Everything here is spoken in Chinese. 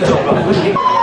有什？